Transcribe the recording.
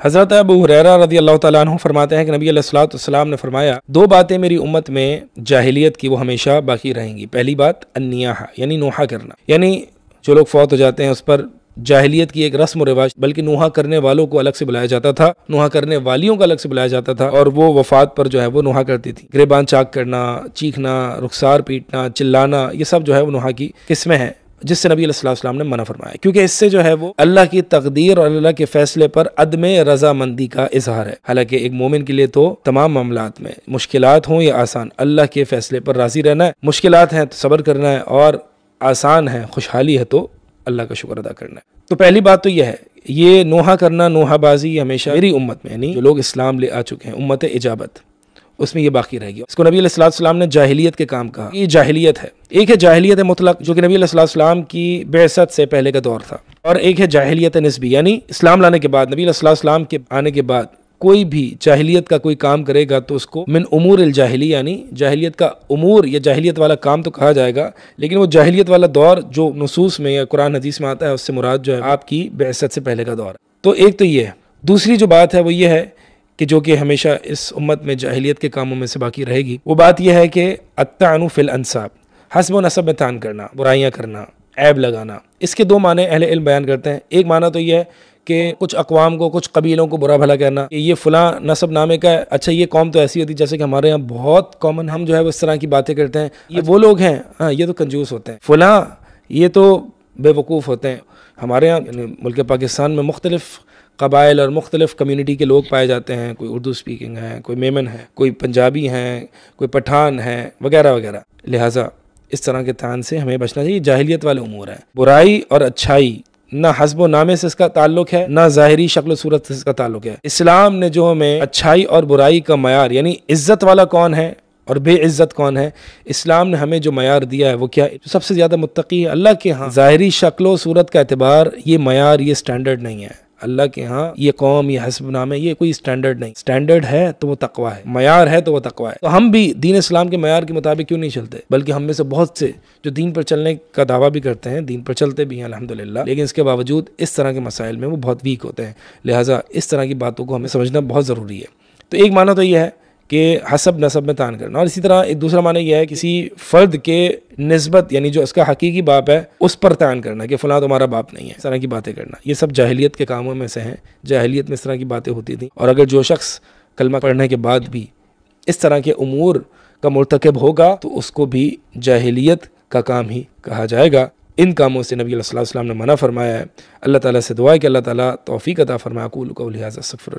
हज़रत अबू हुरैरा रदी अल्लाह तु फरमाते हैं कि नबी सलाम ने फरमाया, दो बातें मेरी उम्मत में जाहिलियत की वो हमेशा बाकी रहेंगी। पहली बात अन्निया यानी नोहा करना। यानी जो लोग फौत हो जाते हैं उस पर जाहिलियत की एक रस्म रिवाज, बल्कि नुहा करने वालों को अलग से बुलाया जाता था, नुहा करने वालियों को अलग से बुलाया जाता था, और वो वफात पर जो है वो नुहा करती थी। गिरबान चाक करना, चीखना, रुखसार पीटना, चिल्लाना, ये सब जो है वो नुहा की किस्में हैं। जिससे नबी ने मना फरमाया। क्योंकि इससे जो है वो अल्लाह की तकदीर और अल्लाह के फैसले पर अदम रजामंदी का इजहार है। हालाँकि एक मोमिन के लिए तो तमाम मामला में मुश्किल हों या आसान, अल्लाह के फैसले पर राज़ी रहना है मुश्किल हैं तो सब्र करना है और आसान है, खुशहाली है तो अल्लाह का शुक्र अदा करना है। तो पहली बात तो यह है, ये नोहा करना, नोहाबाजी हमेशा मेरी उम्मत में, यानी जो लोग इस्लाम ले आ चुके हैं उम्मत इजाबत उसमें ये बाकी रहेगी। इसको नबी सलाम ने जाहिलियत के काम कहा। ये जाहिलियत है। एक है जाहिलियत मुतलक, जो कि नबी सलाम की बेसत से पहले का दौर था। और एक है जाहिलियत नस्बी, यानी इस्लाम लाने के बाद, नबी सलाम के आने के बाद कोई भी जाहिलियत का कोई काम करेगा तो उसको मिन उमूर जाहिली, यानी जाहिलियत का उमूर या जाहिलियत वाला काम तो कहा जाएगा, लेकिन वो जाहिलियत वाला दौर जो नसूस में या कुरान हदीस में आता है, उससे मुराद जो है आपकी बेसत से पहले का दौर। तो एक तो ये है। दूसरी जो बात है वो ये है कि जो कि हमेशा इस उम्मत में, जाहिलियत के कामों में से बाकी रहेगी। वो बात यह है कि अत्तानु फिल अनसाब, हसब व नसब में तान करना, बुराइयाँ करना, ऐब लगाना। इसके दो माने अहले इल्म बयान करते हैं। एक माना तो यह है कि कुछ अकवाम को, कुछ कबीलों को बुरा भला कहना कि ये फ़लाँ नसब नामे का है। अच्छा ये कौम तो ऐसी होती है जैसे कि हमारे यहाँ बहुत कॉमन हम जो है वो इस तरह की बातें करते हैं। ये वो लोग हैं हाँ ये तो कंजूस होते हैं। फ़लाँ, ये तो बेवकूफ़ होते हैं। हमारे यहाँ मुल्क पाकिस्तान में मुख्तलिफ़ कबाइल और मुख्तलिफ़ कम्यूनिटी के लोग पाए जाते हैं। कोई उर्दू स्पीकिंग है, कोई मेमन है, कोई पंजाबी हैं, कोई पठान है, वगैरह वगैरह। लिहाजा इस तरह के तान से हमें बचना चाहिए। जाहिलियत वाले उमूर हैं। बुराई और अच्छाई ना हसबो नामे से इसका ताल्लुक है, ना ज़ाहरी शक्ल सूरत से इसका ताल्लुक है। इस्लाम ने जो हमें अच्छाई और बुराई का मैार यानी इज़्ज़त वाला कौन है? और बेइज्जत कौन है? इस्लाम ने हमें जो मैार दिया है, वो क्या है? सबसे ज़्यादा मुत्तकी है, अल्लाह के यहाँ। ज़ाहरी शक्ल, सूरत का अतबार ये मैार ये स्टैंडर्ड नहीं है। अल्लाह के यहाँ, ये कौम, ये हसब नाम है ये कोई स्टैंडर्ड नहीं। स्टैंडर्ड है तो वो तकवा है। मैार है तो वो तकवा है। तो हम भी दीन इस्लाम के मैार के मुताबिक क्यों नहीं चलते? बल्कि हम में से बहुत से जो दीन पर चलने का दावा भी करते हैं, दीन पर चलते भी हैं अलहमदिल्ला लेकिन इसके बावजूद, इस तरह के मसाइल में वो बहुत वीक होते हैं। लिहाजा, इस तरह की बातों को हमें समझना बहुत ज़रूरी है। तो एक माना तो यह है कि हसब नसब में तान करना। और इसी तरह एक दूसरा माना यह है, किसी फ़र्द के नस्बत, यानी जो उसका हकीकी बाप है, उस पर तान करना कि फ़लाँ तुम्हारा बाप नहीं है। इस तरह की बातें करना। ये सब जाहिलियत के कामों में से हैं। जाहिलियत में इस तरह की बातें होती थी। और अगर जो शख्स कलमा पढ़ने के बाद भी इस तरह के अमूर का मरतकब होगा तो उसको भी जाहिलियत का काम ही कहा जाएगा। इन कामों से नबी वसल्लम ने मना फरमाया है। अल्लाह ताला से दुआ है कि अल्लाह ताला तौफ़ी अता फरमाया कूल को लिहाजा सफ़र